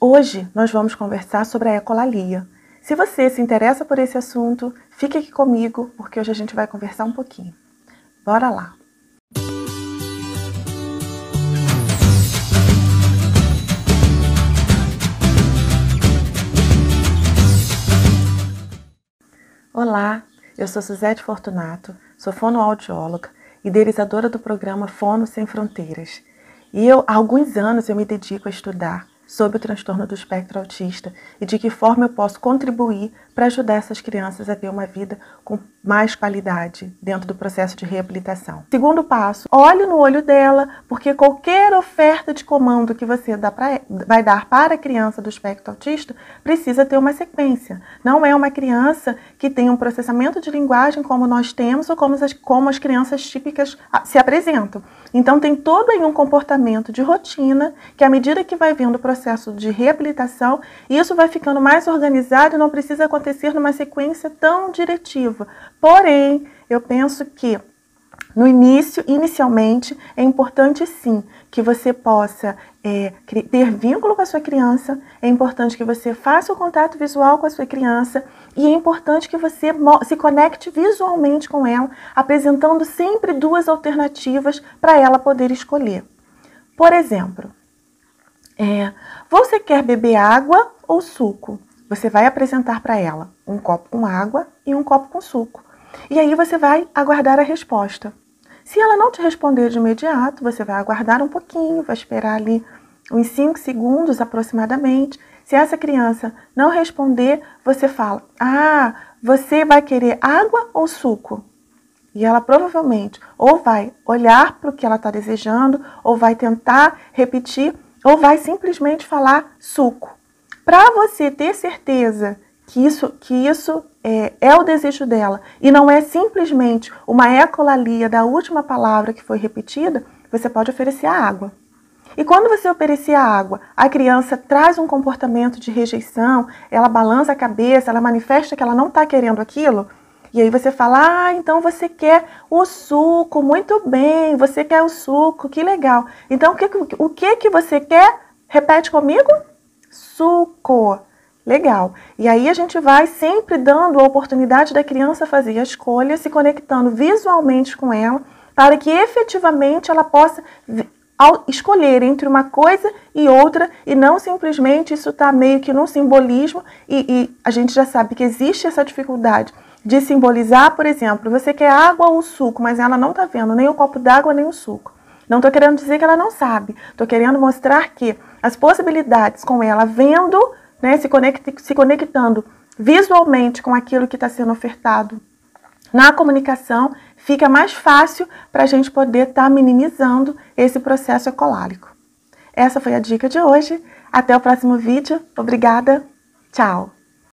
Hoje nós vamos conversar sobre a ecolalia. Se você se interessa por esse assunto, fique aqui comigo, porque hoje a gente vai conversar um pouquinho. Bora lá! Olá, eu sou Suzete Fortunato, sou fonoaudióloga, idealizadora do programa Fono Sem Fronteiras. E eu, há alguns anos eu me dedico a estudar sobre o transtorno do espectro autista e de que forma eu posso contribuir para ajudar essas crianças a ter uma vida com mais qualidade dentro do processo de reabilitação. Segundo passo, olhe no olho dela, porque qualquer oferta de comando que você dá pra, vai dar para a criança do espectro autista precisa ter uma sequência. Não é uma criança que tem um processamento de linguagem como nós temos ou como as, como as crianças típicas ah, se apresentam. Então tem todo aí um comportamento de rotina que à medida que vai vindo o processo de reabilitação, isso vai ficando mais organizado e não precisa acontecer numa sequência tão diretiva. Porém, eu penso que no início, inicialmente, é importante sim que você possa é, ter vínculo com a sua criança, é importante que você faça o contato visual com a sua criança e é importante que você se conecte visualmente com ela, apresentando sempre duas alternativas para ela poder escolher. Por exemplo, é, você quer beber água ou suco? Você vai apresentar para ela um copo com água e um copo com suco. E aí você vai aguardar a resposta. Se ela não te responder de imediato, você vai aguardar um pouquinho, vai esperar ali uns 5 segundos aproximadamente. Se essa criança não responder, você fala: Ah, você vai querer água ou suco? E ela provavelmente ou vai olhar para o que ela está desejando, ou vai tentar repetir, ou vai simplesmente falar suco. Para você ter certeza que isso, que isso é, é, o desejo dela e não é simplesmente uma ecolalia da última palavra que foi repetida, você pode oferecer a água. E quando você oferecer a água, a criança traz um comportamento de rejeição, ela balança a cabeça, ela manifesta que ela não está querendo aquilo, e aí você fala, ah, então você quer o suco, muito bem, você quer o suco, que legal. Então o que, o que, que você quer? Repete comigo? Suco. Legal. E aí a gente vai sempre dando a oportunidade da criança fazer a escolha, se conectando visualmente com ela, para que efetivamente ela possa escolher entre uma coisa e outra e não simplesmente isso está meio que num simbolismo e, e a gente já sabe que existe essa dificuldade de simbolizar, por exemplo, você quer água ou suco, mas ela não está vendo nem o copo d'água nem o suco. Não estou querendo dizer que ela não sabe, estou querendo mostrar que as possibilidades com ela vendo né, se, conecte, se conectando visualmente com aquilo que está sendo ofertado na comunicação, fica mais fácil para a gente poder estar tá minimizando esse processo ecolálico. Essa foi a dica de hoje. Até o próximo vídeo. Obrigada. Tchau.